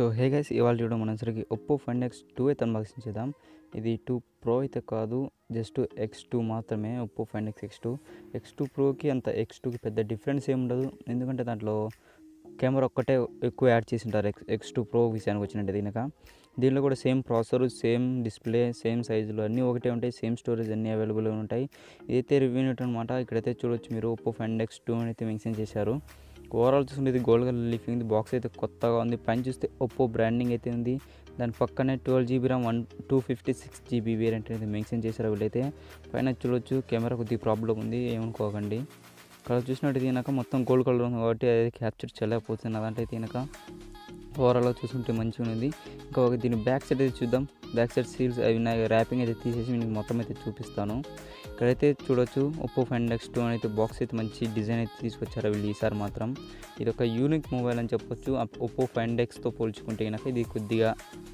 So hey guys ఇవాళ చూడడం మనసరికి ఒప్పో ఫైండ్ ఎక్స్ టూ అయితే అన్బాక్సింగ్ చేద్దాం. ఇది టూ ప్రో అయితే కాదు జస్ట్ ఎక్స్ టూ మాత్రమే Oppo find X X two X two ప్రోకి అంత ఎక్స్ టూకి పెద్ద డిఫరెన్స్ ఏమి ఉండదు. ఎందుకంటే దాంట్లో కెమెరా ఒక్కటే ఎక్కువ యాడ్ చేసి ఉంటారు. ఎక్స్ ఎక్స్ టూ ప్రో విషయానికి వచ్చినట్టు దీనిక దీనిలో కూడా same processor same display same సైజులు అన్నీ ఒకటే ఉంటాయి. సేమ్ స్టోరేజ్ అన్నీ అవైలబుల్గా ఉంటాయి. ఇదైతే రివ్యూ అనమాట ఇక్కడైతే చూడొచ్చు మీరు ఒప్పో ఫైండ్ ఎక్స్ టూ అయితే మెన్షన్ చేశారు. ఓవరాల్ చూసుకుంటే ఇది గోల్డ్ కలర్ లీఫింగ్ ఉంది. బాక్స్ అయితే కొత్తగా ఉంది. పైన చూస్తే ఒప్పో బ్రాండింగ్ అయితే ఉంది. దాని పక్కనే twelve GB RAM one two fifty six GB variant అనేది మెన్షన్ చేశారు వీళ్ళైతే. పైన చూడొచ్చు. కెమెరా కొద్దిగా ప్రాబ్లం ఉంది. ఏమనుకోకండి. ఇక్కడ చూసినట్టు తినక మొత్తం గోల్డ్ కలర్ ఉంది కాబట్టి అది క్యాప్చర్ చేయలేకపోతుంది అదంటే తినక ఓవరాల్గా చూసుకుంటే మంచిగా ఉంది ఇంకా ఒక దీని బ్యాక్ సైడ్ అయితే చూద్దాం. బ్యాక్ సైడ్ సీల్స్ అవి నా ర్యాపింగ్ అయితే తీసేసి మీకు మొత్తం అయితే చూపిస్తాను ఇక్కడైతే చూడొచ్చు ఒప్పో ఫైండ్ ఎక్స్ టూ అయితే బాక్స్ అయితే మంచి డిజైన్ అయితే తీసుకొచ్చారు వీళ్ళు ఈసారి మాత్రం ఇది ఒక యూనిక్ మొబైల్ అని చెప్పొచ్చు ఒప్పో ఫైండ్ ఎక్స్తో పోల్చుకుంటే కనుక ఇది కొద్దిగా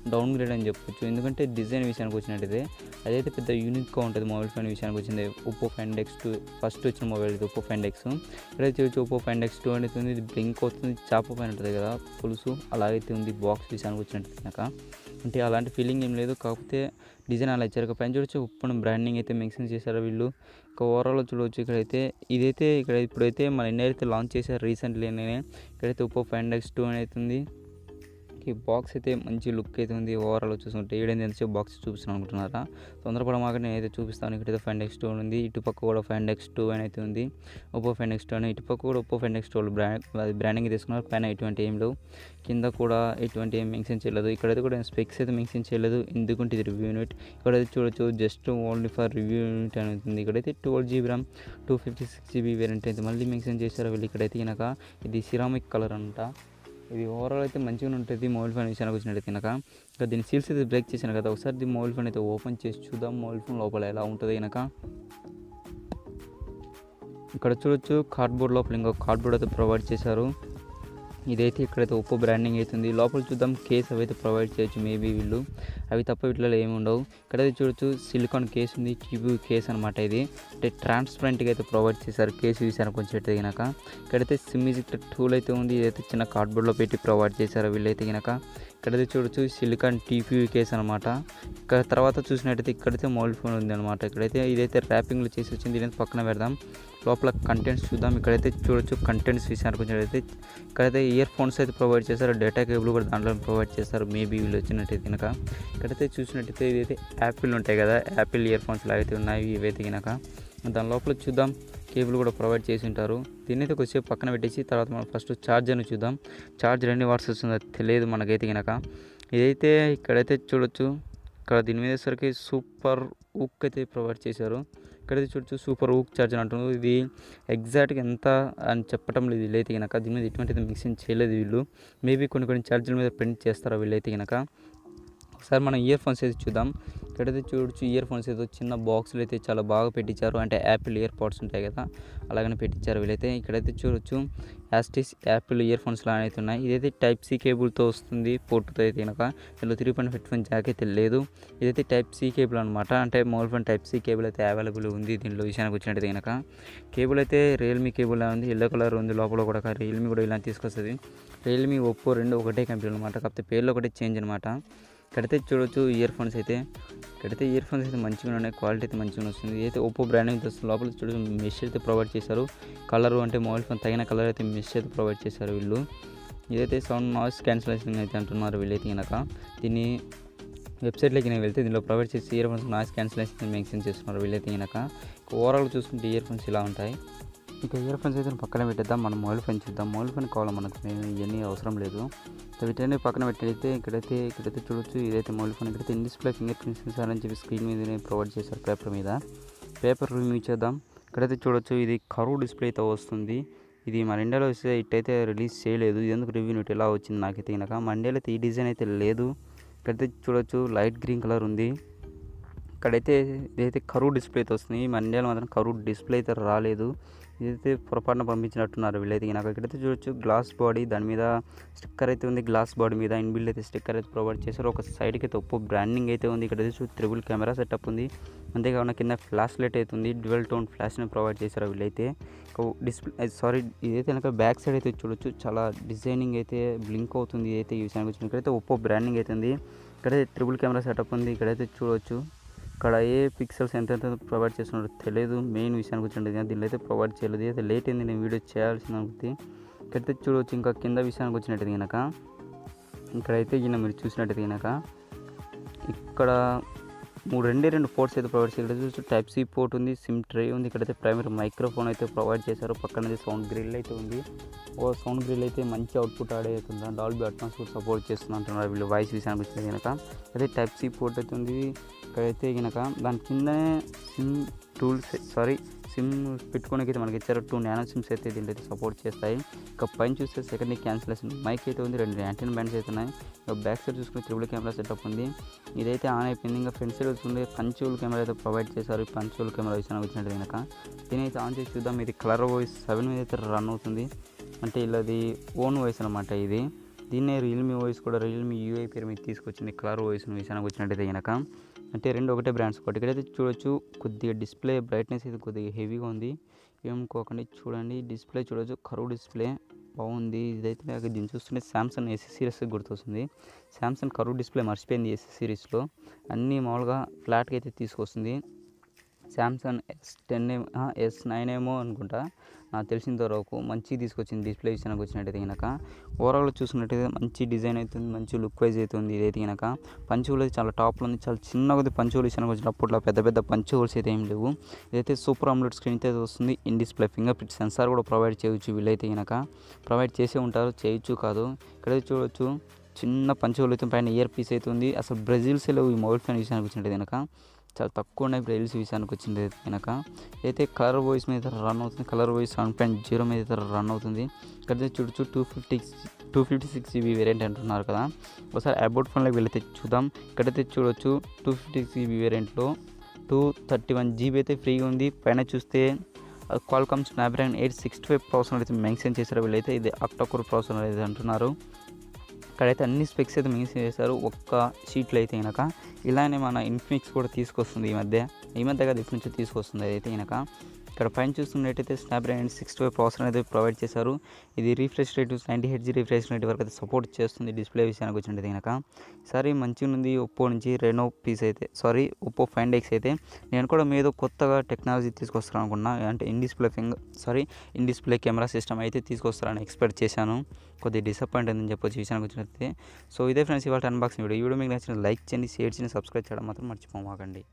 డౌన్ గ్రేడ్ అని చెప్పొచ్చు ఎందుకంటే డిజైన్ విషయానికి వచ్చినట్టయితే అదైతే పెద్ద యూనిక్గా ఉంటుంది మొబైల్ ఫోన్ విషయానికి వచ్చింది Oppo find X two first వచ్చిన మొబైల్ ఇది ఒప్పో ఫైండ్ ఎక్స్ ఇక్కడైతే చూడొచ్చు ఒప్పో ఫైండ్ ఎక్స్ టూ అనేది ఉంది ఇది బ్లింక్ అవుతుంది చాప పైన ఉంటుంది కదా పులుసు అలాగైతే ఉంది బాక్స్ విషయానికి వచ్చినట్టు కనుక అంటే అలాంటి ఫీలింగ్ ఏం లేదు. కాకపోతే డిజైన్ అలా ఇచ్చారు. పైన చూడొచ్చు ఉప్పున బ్రాండింగ్ అయితే మెన్షన్ చేశారు వీళ్ళు. ఇంకా ఓవరాల్ చూడవచ్చు ఇక్కడైతే. ఇదైతే ఇక్కడ ఇప్పుడైతే మన ఇండియా అయితే లాంచ్ చేశారు రీసెంట్లీ నేను ఇక్కడైతే ఒప్పో ఫైవ్ డెక్స్ టూ అని అవుతుంది ఈ బాక్స్ అయితే మంచి లుక్ అయితే ఉంది. ఓవరాల్ చూసుకుంటే ఏడైంది ఎంతసేపు బాక్స్ చూపిస్తాను అనుకుంటున్నారా? తొందరపడమాక నేనైతే చూపిస్తాను. ఇక్కడైతే ఫైన్ ఎక్స్ టూ ఉంది. ఇటుపక్క కూడా ఫైన్ ఎక్స్ టూ అని అయితే ఉంది. ఒప్పో ఫైన్ ఎక్స్ టూ అని. ఇటుపక్క కూడా Oppo find X two brand అది బ్రాండింగ్ తీసుకున్నారు. పైన ఎటువంటి ఏం లేవు కింద కూడా ఎటువంటి ఏం మెన్షన్ చేయలేదు. ఇక్కడైతే కూడా స్పెక్స్ అయితే మెన్షన్ చేయలేదు. ఎందుకంటే ఇది రివ్యూ యూనిట్ ఇక్కడైతే చూడొచ్చు. Just only for review unit అని ఉంది. ఇక్కడైతే twelve GB RAM two fifty six GB variant అయితే మళ్ళీ మెన్షన్ చేశారు వీళ్ళు. ఇక్కడైతే కనుక ఇది సిరామిక్ కలర్ అంట. ఇది ఓవరాల్ అయితే మంచిగా ఉంటుంది. మొబైల్ ఫోన్ విషయానికి వచ్చినట్టు తినక ఇంకా దీని సీల్స్ అయితే బ్రేక్ చేశాను కదా. ఒకసారి దీని మొబైల్ ఫోన్ అయితే ఓపెన్ చేసి చూద్దాం. మొబైల్ ఫోన్ లోపల ఎలా ఉంటుంది కనుక. ఇక్కడ చూడొచ్చు కార్డ్బోర్డ్ లోపల ఇంకో కార్డ్బోర్డ్ అయితే ప్రొవైడ్ చేశారు. ఇదైతే ఇక్కడైతే ఒప్పో బ్రాండింగ్ అవుతుంది. లోపల చూద్దాం కేస్ అవి అయితే ప్రొవైడ్ చేయొచ్చు మేబీ వీళ్ళు. అవి తప్ప వీటిలో ఏమి ఉండవు. ఇక్కడైతే చూడొచ్చు సిలికాన్ కేస్ ఉంది టీవీ కేస్ అనమాట ఇది. అంటే ట్రాన్స్పరెంట్గా అయితే ప్రొవైడ్ చేశారు కేసు చూసాను కొంచెం తగినాక ఇక్కడైతే సిమ్యూజిక్ టూల్ అయితే ఉంది ఇదైతే చిన్న కార్డ్బోర్డ్లో పెట్టి ప్రొవైడ్ చేశారు వీళ్ళైతే కనుక ఇక్కడైతే చూడొచ్చు సిలికాన్ టీపీవీ కేస్ అనమాట ఇక్కడ తర్వాత చూసినట్టయితే ఇక్కడైతే మొబైల్ ఫోన్ ఉంది అనమాట ఇక్కడైతే ఇదైతే ర్యాపింగ్లో చేసి వచ్చింది ఇదైతే పక్కన పెడదాం. లోపల కంటెంట్స్ చూద్దాం. ఇక్కడైతే చూడొచ్చు కంటెంట్స్ విషయానికి వచ్చినట్టయితే ఇక్కడైతే ఇయర్ ఫోన్స్ అయితే ప్రొవైడ్ చేస్తారు డేటా కేబుల్ కూడా దాంట్లో ప్రొవైడ్ చేస్తారు మేబీ వీళ్ళు వచ్చినట్టయితే కనుక ఇక్కడైతే చూసినట్టయితే ఇదైతే యాపిల్ ఉంటాయి కదా. యాపిల్ ఇయర్ ఫోన్స్ అయితే ఉన్నాయి. ఇవైతే కనుక దాని లోపల చూద్దాం. కేబుల్ కూడా ప్రొవైడ్ చేసి ఉంటారు. దీన్ని అయితే కొద్దిసేపు పక్కన పెట్టేసి తర్వాత మనం ఫస్ట్ ఛార్జర్ని చూద్దాం. ఛార్జర్ ఎన్ని వాట్స్ వస్తుందో తెలియదు మనకైతే కనుక ఇదైతే ఇక్కడైతే చూడొచ్చు. ఇక్కడ దీని మీద సరికి సూపర్ ఉక్ అయితే ప్రొవైడ్ చేశారు. ఇక్కడైతే చూడొచ్చు సూపర్ ఊక్ ఛార్జర్ అంటున్నారు. ఇది ఎగ్జాక్ట్గా ఎంత అని చెప్పడం లేదు వీళ్ళైతే కనుక దీని మీద ఎటువంటి మిక్సింగ్ చేయలేదు వీళ్ళు. మేబీ కొన్ని కొన్ని ఛార్జర్ల మీద ప్రింట్ చేస్తారు వీళ్ళైతే కనుక ఒకసారి మనం ఇయర్ ఫోన్స్ అయితే చూద్దాం. ఇక్కడైతే చూడొచ్చు ఇయర్ ఫోన్స్ ఏదో చిన్న బాక్సులు అయితే చాలా బాగా పెట్టించారు. అంటే యాపిల్ ఇయర్ పాడ్స్ ఉంటాయి కదా అలాగనే పెట్టించారు వీళ్ళైతే. ఇక్కడైతే చూడొచ్చు యాస్టిస్ యాపిల్ ఇయర్ ఫోన్స్ లాగా అయితే ఉన్నాయి. ఇదైతే టైప్ సి కేబుల్తో వస్తుంది పోర్టుతో అయితే కనుక ఇందులో three point headphone jack అయితే లేదు. ఇదైతే టైప్ సి కేబుల్ అనమాట అంటే mobile phone type C cable అయితే అవైలబుల్ ఉంది దీనిలో విషయానికి వచ్చినట్టు కనుక కేబుల్ అయితే రియల్మీ కేబుల్ ఉంది ఎల్లో కలర్ ఉంది లోపల కూడా. రియల్మీ కూడా ఇలా తీసుకొస్తుంది. రియల్మీ ఒప్పో రెండు ఒకటే కంపెనీ అనమాట కాకపోతే పేర్లు ఒకటే చేంజ్ అనమాట కడితే చూడొచ్చు ఇయర్ ఫోన్స్ అయితే. కడితే ఇయర్ ఫోన్స్ అయితే మంచిగా ఉన్నాయి క్వాలిటీ అయితే మంచిగా వస్తుంది. అయితే ఒప్పో బ్రాండింగ్ వస్తుంది లోపల చూడొచ్చు మెష్ అయితే ప్రొవైడ్ చేశారు. కలర్ అంటే మొబైల్ ఫోన్ తగిన కలర్ అయితే మెష్ అయితే ప్రొవైడ్ చేశారు వీళ్ళు. ఇదైతే సౌండ్ నాయిస్ క్యాన్సిలేషన్ అయితే అంటున్నారు వీళ్ళైతే కనుక దీన్ని వెబ్సైట్లోకి నేను వెళ్తే దీనిలో ప్రొవైడ్ చేసి earphones noise cancellation mention చేస్తున్నారు వీళ్ళైతే కనుక ఓవరాల్ చూసుకుంటే ఇయర్ ఫోన్స్ ఇలా ఉంటాయి. ఇక ఇయర్ ఫోన్స్ అయితే పక్కన పెట్టేద్దాం మనం మొబైల్ ఫోన్ చూద్దాం. మొబైల్ ఫోన్ కావాలి మనకు? ఇవన్నీ అవసరం లేదు. వీటన్నీ పక్కన పెట్టినైతే ఇక్కడైతే ఇక్కడైతే చూడొచ్చు. ఇదైతే మొబైల్ ఫోన్ ఇక్కడైతే in display fingerprint sensor అని చెప్పి స్క్రీన్ మీద ప్రొవైడ్ చేశారు పేపర్ మీద. పేపర్ రిమూవ్ చేద్దాం ఇక్కడైతే చూడొచ్చు ఇది కరువు డిస్ప్లే అయితే వస్తుంది. ఇది మన ఇండియాలో వస్తే ఇట్టయితే రిలీజ్ చేయలేదు. ఇది ఎందుకు రివ్యూ నోట్ ఎలా వచ్చింది? నాకైతే కనుక మన ఇండియాలో అయితే ఈ డిజైన్ అయితే లేదు. ఇక్కడైతే చూడొచ్చు లైట్ గ్రీన్ కలర్ ఉంది. ఇక్కడైతే ఇదైతే కరువు డిస్ప్లే అయితే వస్తుంది. ఈ ఇండియాలో మాత్రం కరువు డిస్ప్లే అయితే రాలేదు. ఇదైతే పొరపాటున పంపించినట్టున్నారు వీళ్ళైతే నాకు ఇక్కడైతే చూడొచ్చు గ్లాస్ బాడీ దాని మీద స్టిక్కర్ అయితే ఉంది. గ్లాస్ బాడీ మీద ఇన్బిల్డ్ అయితే స్టిక్కర్ అయితే ప్రొవైడ్ చేశారు. ఒక సైడ్కి అయితే ఒప్పో బ్రాండింగ్ అయితే ఉంది. ఇక్కడ చూసి త్రిబుల్ కెమెరా సెటప్ ఉంది. అంతేకాకుండా కింద ఫ్లాష్ లైట్ అయితే ఉంది. డ్యువల్ టోన్ ఫ్లాష్ని ప్రొవైడ్ చేశారు వీళ్ళైతే. డిస్ప్లే సారీ eh, ఇదైతే కనుక బ్యాక్ సైడ్ అయితే చూడొచ్చు. చాలా డిజైనింగ్ అయితే బ్లింక్ అవుతుంది. ఇదైతే ఈ విషయానికి వచ్చింది ఇక్కడైతే ఒప్పో బ్రాండింగ్ అయితే ఉంది. ఇక్కడైతే త్రిబుల్ కెమెరా సెటప్ ఉంది. ఇక్కడైతే చూడొచ్చు. ఇక్కడ ఏ పిక్సెల్స్ ఎంతెంత ప్రొవైడ్ చేస్తున్నాడో తెలియదు మెయిన్ విషయానికి వచ్చినట్టు కానీ దీనిలో అయితే ప్రొవైడ్ చేయలేదు. అయితే లేట్ అయింది నేను వీడియో చేయాల్సిన అనుకుంది ఇక్కడైతే చూడవచ్చు ఇంకా కింద విషయానికి వచ్చినట్టు కనుక ఇక్కడైతే ఈయన మీరు చూసినట్టు కనుక ఇక్కడ మూడు రెండే రెండు పోర్ట్స్ అయితే ప్రొవైడ్ చేయలేదు. టైప్ సి పోర్ట్ ఉంది సిమ్ ట్రే ఉంది. ఇక్కడైతే ప్రైమరీ మైక్రోఫోన్ అయితే ప్రొవైడ్ చేశారు. పక్కన సౌండ్ గ్రిల్ అయితే ఉంది. ఓ సౌండ్ గ్రిల్ అయితే మంచి అవుట్పుట్ ఆడే అవుతుంది. డాల్బీ అట్మాస్ఫియర్ సపోర్ట్ చేస్తుంది అంటున్నారు వీళ్ళు. వాయిస్ విషయానికి వచ్చింది కనుక అదే టైప్ సి పోర్ట్ అయితే ఉంది. ఇక్కడైతే గినక దాని కిందనే సిమ్ టూల్స్ సారీ సిమ్ పెట్టుకోడానికి అయితే మనకి ఇచ్చారు. టూ నానో సిమ్స్ అయితే దీంట్లో అయితే సపోర్ట్ చేస్తాయి. ఇక పైన చూస్తే సెకండ్ క్యాన్సిలేషన్ మైక్ అయితే ఉంది. రెండు యాంటీన్ బ్యాండ్స్ అయితే ఉన్నాయి. ఇక బ్యాక్ సైడ్ చూసుకుని త్రిబుల్ కెమెరా సెటప్ ఉంది. ఇదైతే ఆన్ అయిపోయింది. ఇంకా ఫ్రంట్ సైడ్ వస్తుంది పంచువల్ కెమెరా అయితే ప్రొవైడ్ చేశారు. ఈ పంచువల్ కెమెరా విషయానికి వచ్చినట్టు కనుక దీని అయితే ఆన్ చేసి చూద్దాం. ఇది కలర్ వాయిస్ సెవెన్ మీద అయితే రన్ అవుతుంది. అంటే ఇలాది ఓన్ వాయిస్ అనమాట ఇది. దీన్నే రియల్మీ వాయిస్ కూడా రియల్మీ యూఐ పేరు మీద తీసుకొచ్చింది కలర్ వాయిస్ విషయానికి వచ్చినట్టయితే కనుక అంటే రెండు ఒకటే బ్రాండ్స్. ఒకటి ఇక్కడైతే చూడొచ్చు కొద్దిగా డిస్ప్లే బ్రైట్నెస్ అయితే కొద్దిగా హెవీగా ఉంది. ఏమనుకోకండి చూడండి డిస్ప్లే చూడొచ్చు కరువు డిస్ప్లే బాగుంది. ఇదైతే నాకు దీన్ని చూస్తుంటే శాంసంగ్ ఎస్ సిరీస్ గుర్తొస్తుంది. శాంసంగ్ కరువు డిస్ప్లే మర్చిపోయింది ఎస్ సిరీస్లో అన్నీ మామూలుగా ఫ్లాట్గా అయితే తీసుకొస్తుంది. Samsung S ten S nine ఏమో అనుకుంటా. నాకు తెలిసినంత వరకు మంచి తీసుకొచ్చింది డిస్ప్లే విషయానికి వచ్చినట్టయితే కనుక ఓవరాల్ చూసుకున్నట్టయితే మంచి డిజైన్ అవుతుంది మంచి లుక్ వైజ్ అవుతుంది ఇదైతే కనుక పంచువులు అయితే చాలా టాప్లో ఉంది. చాలా చిన్నగా ఉంది పంచువులు విషయానికి వచ్చినప్పుడు పెద్ద పెద్ద పంచువుల్స్ అయితే ఏం లేవు. ఇదైతే సూపర్ ఆమ్లెట్ స్క్రీన్ అయితే వస్తుంది. In display fingerprint sensor కూడా ప్రొవైడ్ చేయొచ్చు వీళ్ళైతే కనుక ప్రొవైడ్ చేసే ఉంటారు చేయొచ్చు కాదు. ఇక్కడైతే చూడొచ్చు చిన్న పంచువులు అయితే పైన ఇయర్ పీస్ అయితే ఉంది. అసలు బ్రెజిల్స్ లేవు ఈ మొబైల్ ఫోన్ విషయానికి వచ్చినట్టు కనుక చాలా తక్కువ ఉన్నాయి. బ్రెజిల్స్ విషయానికి వచ్చింది కనుక అయితే కలర్ వాయిస్ మీద రన్ అవుతుంది. Colour voice one point zero మీద అయితే రన్ అవుతుంది. ఇక్కడ చూడొచ్చు two fifty two fifty six GB variant అంటున్నారు కదా. ఒకసారి అబౌట్ ఫోన్లోకి వెళ్ళైతే చూద్దాం. ఇక్కడైతే చూడొచ్చు టూ ఫిఫ్టీ సిక్స్ జీబీ వేరియంట్లో టూ థర్టీ వన్ జీబీ అయితే ఫ్రీగా ఉంది. పైన చూస్తే Qualcomm Snapdragon eight sixty five processor అయితే మెన్షన్ చేశారు. వీళ్ళైతే ఇది అక్టోకోర్ ప్రాసెసర్ అయితే అంటున్నారు. ఇక్కడైతే అన్ని స్పెక్స్ అయితే మెన్షన్ చేశారు. ఒక్క షీట్లు అయితే కనుక ఇలానే మన ఇన్ఫినిక్స్ కూడా తీసుకొస్తుంది ఈ మధ్య. ఈ మధ్య కాదు ఇప్పటి నుంచి తీసుకొస్తుంది అదైతే కనుక ఇక్కడ పైన చూస్తున్నట్టయితే స్నాప్డ్రాగన్ సిక్స్టీ ఫైవ్ ప్రాసెసర్ అనేది ప్రొవైడ్ చేశారు. ఇది refresh rate ninety hertz refresh rate వరకు అయితే సపోర్ట్ చేస్తుంది డిస్ప్లే విషయానికి వచ్చినట్టు కనుక సరే మంచిగా ఉంది ఒప్పో నుంచి రెనో పీస్ అయితే సారీ ఒప్పో ఫైండ్ ఎక్స్ అయితే. నేను కూడా మీద కొత్తగా టెక్నాలజీ తీసుకొస్తాను అనుకున్నా. అంటే in display finger sorry in display camera system అయితే తీసుకొస్తారని ఎక్స్పెక్ట్ చేశాను. కొద్దిగా డిసప్పాయింట్ అయిందని చెప్పొచ్చు విషయానికి వచ్చినట్లయితే సో ఇదే ఫ్రెండ్స్ ఇవాళ అన్బాక్సింగ్ వీడియో ఈ వీడియో మీకు నచ్చిన లైక్ చేయండి షేర్ చేయండి సబ్స్క్రైబ్ చేయడం మాత్రం మర్చిపోమాకండి.